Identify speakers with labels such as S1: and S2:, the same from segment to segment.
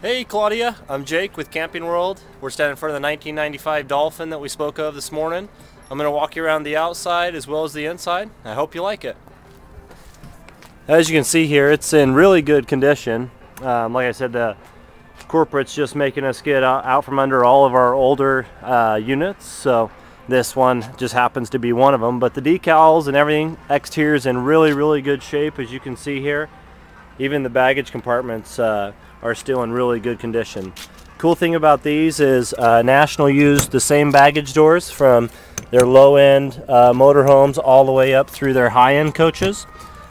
S1: Hey Claudia, I'm Jake with Camping World. We're standing in front of the 1995 Dolphin that we spoke of this morning. I'm going to walk you around the outside as well as the inside. I hope you like it. As you can see here, it's in really good condition. Um, like I said, the corporate's just making us get out from under all of our older uh, units. So this one just happens to be one of them. But the decals and everything, exterior is in really, really good shape as you can see here. Even the baggage compartments uh, are still in really good condition. Cool thing about these is uh, National used the same baggage doors from their low-end uh, motorhomes all the way up through their high-end coaches.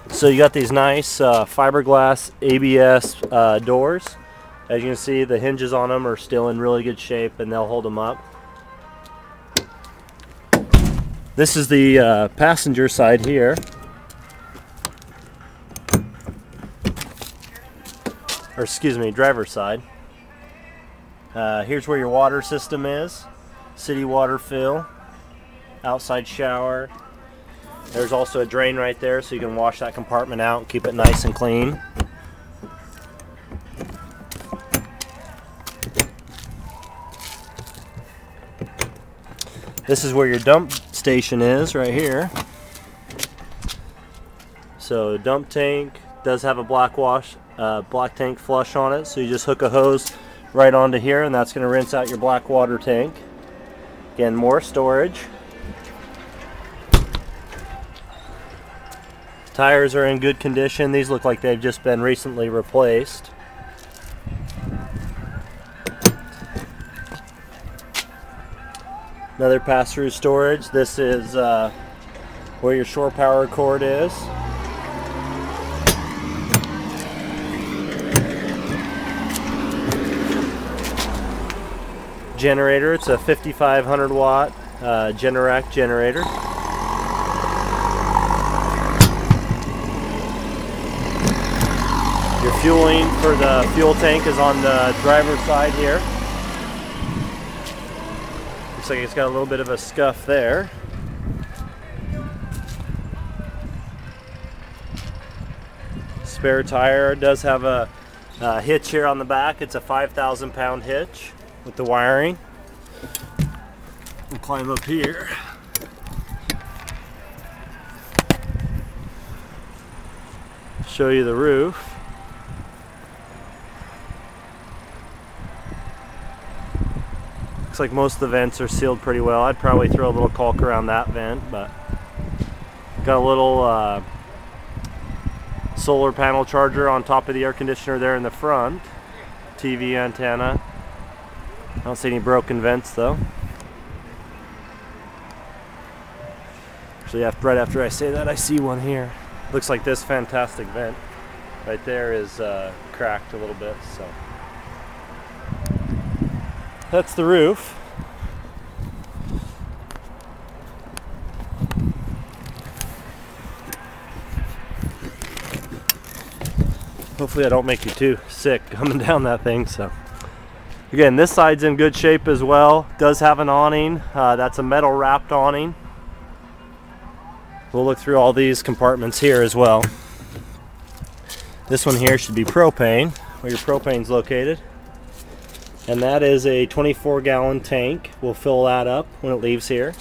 S1: So you got these nice uh, fiberglass ABS uh, doors. As you can see, the hinges on them are still in really good shape and they'll hold them up. This is the uh, passenger side here. Or excuse me, driver's side. Uh, here's where your water system is. City water fill, outside shower. There's also a drain right there so you can wash that compartment out and keep it nice and clean. This is where your dump station is right here. So dump tank does have a black wash uh, black tank flush on it. So you just hook a hose right onto here and that's going to rinse out your black water tank. Again, more storage. Tires are in good condition. These look like they've just been recently replaced. Another pass-through storage. This is uh, where your shore power cord is. Generator. It's a 5500 watt uh, Generac generator. Your fueling for the fuel tank is on the driver's side here. Looks like it's got a little bit of a scuff there. Spare tire does have a, a hitch here on the back. It's a 5,000 pound hitch with the wiring. We'll climb up here. Show you the roof. Looks like most of the vents are sealed pretty well. I'd probably throw a little caulk around that vent, but got a little uh, solar panel charger on top of the air conditioner there in the front. TV antenna. I don't see any broken vents though. Actually, right after I say that, I see one here. Looks like this fantastic vent right there is uh, cracked a little bit. So that's the roof. Hopefully I don't make you too sick coming down that thing. So. Again, this side's in good shape as well. Does have an awning. Uh, that's a metal wrapped awning. We'll look through all these compartments here as well. This one here should be propane, where your propane's located. And that is a 24 gallon tank. We'll fill that up when it leaves here.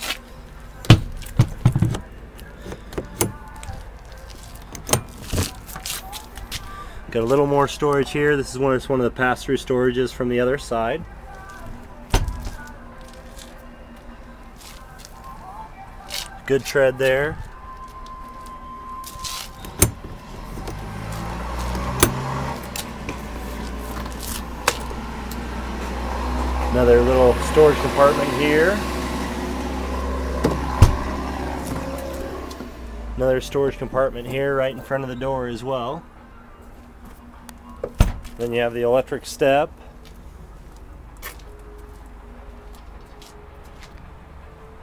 S1: Got a little more storage here. This is one, it's one of the pass-through storages from the other side. Good tread there. Another little storage compartment here. Another storage compartment here right in front of the door as well. Then you have the electric step.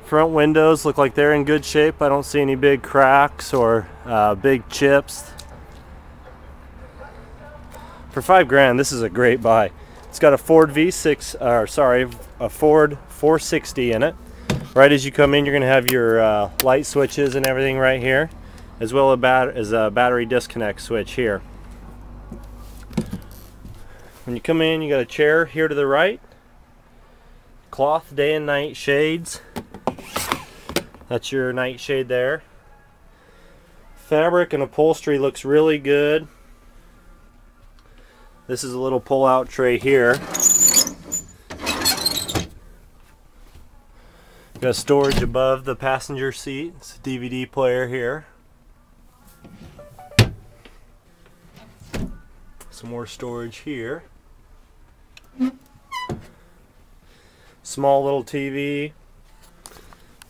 S1: Front windows look like they're in good shape. I don't see any big cracks or uh, big chips. For five grand, this is a great buy. It's got a Ford V6, or sorry, a Ford 460 in it. Right as you come in, you're gonna have your uh, light switches and everything right here, as well as a battery disconnect switch here. When you come in, you got a chair here to the right. Cloth day and night shades. That's your nightshade there. Fabric and upholstery looks really good. This is a little pull-out tray here. Got storage above the passenger seat. It's a DVD player here. Some more storage here. Small little TV.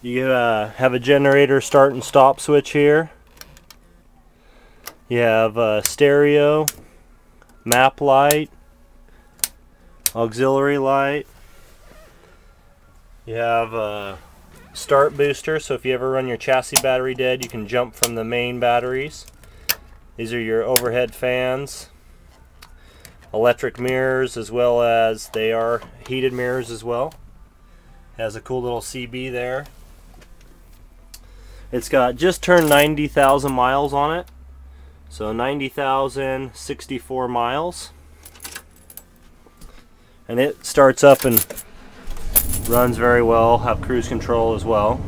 S1: You uh, have a generator start and stop switch here. You have a stereo, map light, auxiliary light. You have a start booster, so if you ever run your chassis battery dead, you can jump from the main batteries. These are your overhead fans electric mirrors as well as they are heated mirrors as well. Has a cool little CB there. It's got just turned 90,000 miles on it. So 90,064 miles. And it starts up and runs very well. Have cruise control as well.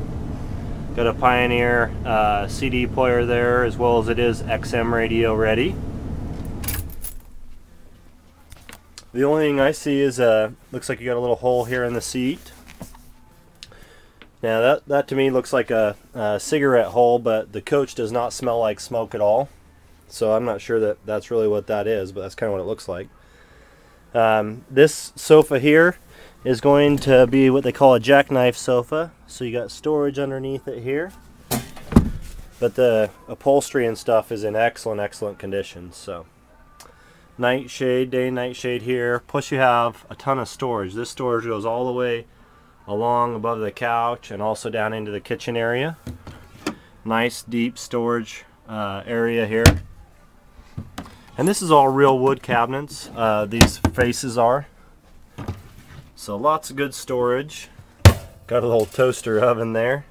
S1: Got a Pioneer uh, CD player there as well as it is XM radio ready. The only thing I see is uh, looks like you got a little hole here in the seat. Now that, that to me looks like a, a, cigarette hole, but the coach does not smell like smoke at all. So I'm not sure that that's really what that is, but that's kind of what it looks like. Um, this sofa here is going to be what they call a jackknife sofa. So you got storage underneath it here. But the upholstery and stuff is in excellent, excellent condition. So night shade, day night shade here. Plus you have a ton of storage. This storage goes all the way along above the couch and also down into the kitchen area. Nice deep storage uh, area here. And this is all real wood cabinets. Uh, these faces are. So lots of good storage. Got a little toaster oven there.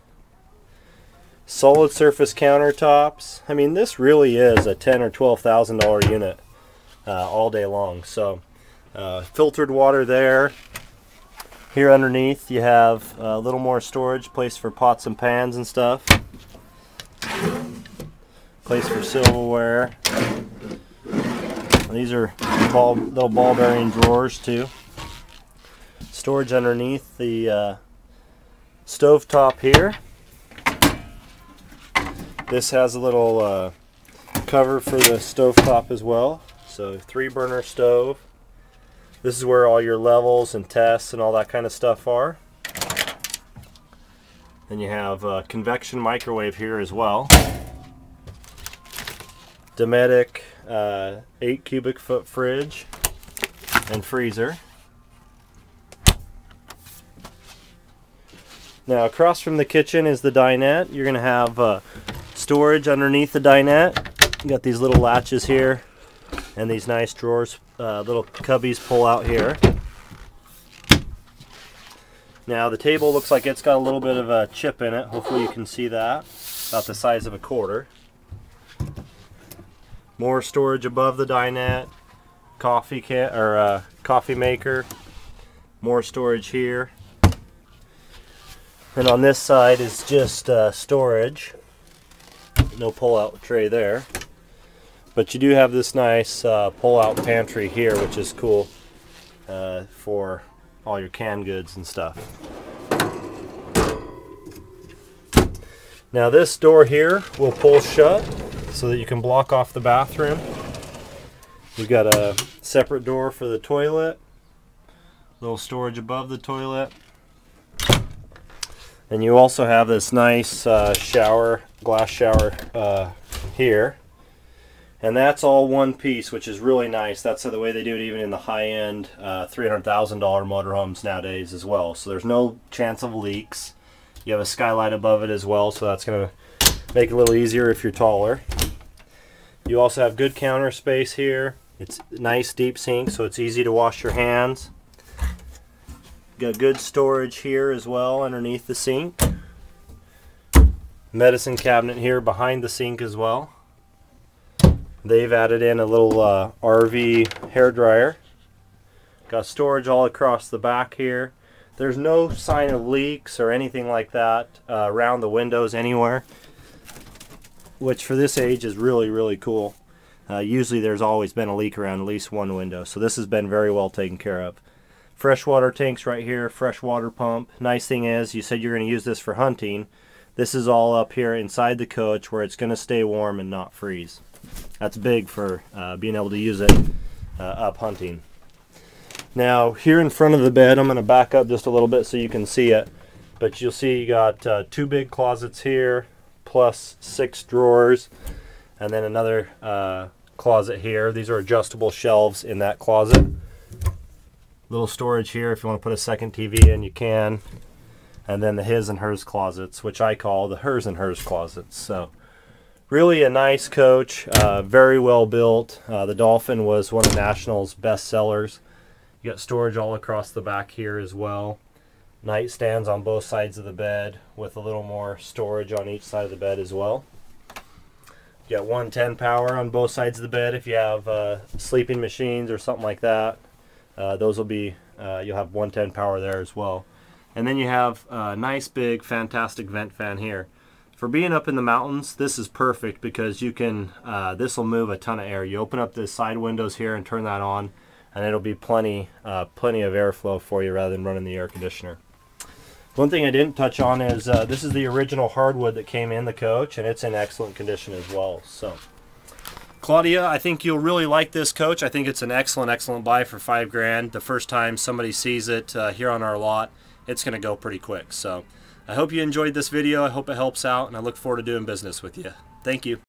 S1: Solid surface countertops. I mean, this really is a ten or twelve thousand dollar unit uh, all day long. So uh, filtered water there. Here underneath you have a little more storage, place for pots and pans and stuff. Place for silverware. These are ball, little ball bearing drawers too. Storage underneath the uh, stove top here. This has a little uh, cover for the stove top as well. So three burner stove. This is where all your levels and tests and all that kind of stuff are. Then you have a convection microwave here as well. Dometic uh, 8 cubic foot fridge and freezer. Now across from the kitchen is the dinette. You're going to have uh, storage underneath the dinette. You got these little latches here and these nice drawers, uh, little cubbies pull out here. Now the table looks like it's got a little bit of a chip in it. Hopefully you can see that. About the size of a quarter. More storage above the dinette. Coffee can or uh, coffee maker. More storage here. And on this side is just uh, storage. No pull-out tray there. But you do have this nice uh, pull-out pantry here, which is cool uh, for all your canned goods and stuff. Now this door here will pull shut so that you can block off the bathroom. We've got a separate door for the toilet, little storage above the toilet. And you also have this nice uh, shower, glass shower uh, here and that's all one piece, which is really nice. That's the way they do it even in the high-end uh, $300,000 motorhomes nowadays as well. So there's no chance of leaks. You have a skylight above it as well, so that's going to make it a little easier if you're taller. You also have good counter space here. It's nice deep sink, so it's easy to wash your hands. Got good storage here as well underneath the sink. Medicine cabinet here behind the sink as well. They've added in a little uh, RV hair dryer. Got storage all across the back here. There's no sign of leaks or anything like that uh, around the windows anywhere, which for this age is really, really cool. Uh, usually there's always been a leak around at least one window, so this has been very well taken care of. Freshwater tanks right here, freshwater pump. Nice thing is, you said you're going to use this for hunting. This is all up here inside the coach where it's going to stay warm and not freeze. That's big for uh, being able to use it uh, up hunting. Now here in front of the bed, I'm going to back up just a little bit so you can see it. But you'll see you got uh, two big closets here, plus six drawers, and then another uh, closet here. These are adjustable shelves in that closet. Little storage here if you want to put a second TV in, you can. And then the his and hers closets, which I call the hers and hers closets. So really a nice coach, uh, very well built. Uh, the Dolphin was one of National's best sellers. You got storage all across the back here as well. Nightstands on both sides of the bed with a little more storage on each side of the bed as well. You got 110 power on both sides of the bed if you have uh, sleeping machines or something like that. Uh, those will be, uh, you'll have 110 power there as well. And then you have a nice big fantastic vent fan here. For being up in the mountains, this is perfect because you can, uh, this will move a ton of air. You open up the side windows here and turn that on and it'll be plenty, uh, plenty of airflow for you rather than running the air conditioner. One thing I didn't touch on is uh, this is the original hardwood that came in the coach, and it's in excellent condition as well. So, Claudia, I think you'll really like this coach. I think it's an excellent, excellent buy for five grand. The first time somebody sees it uh, here on our lot, it's going to go pretty quick. So, I hope you enjoyed this video. I hope it helps out, and I look forward to doing business with you. Thank you.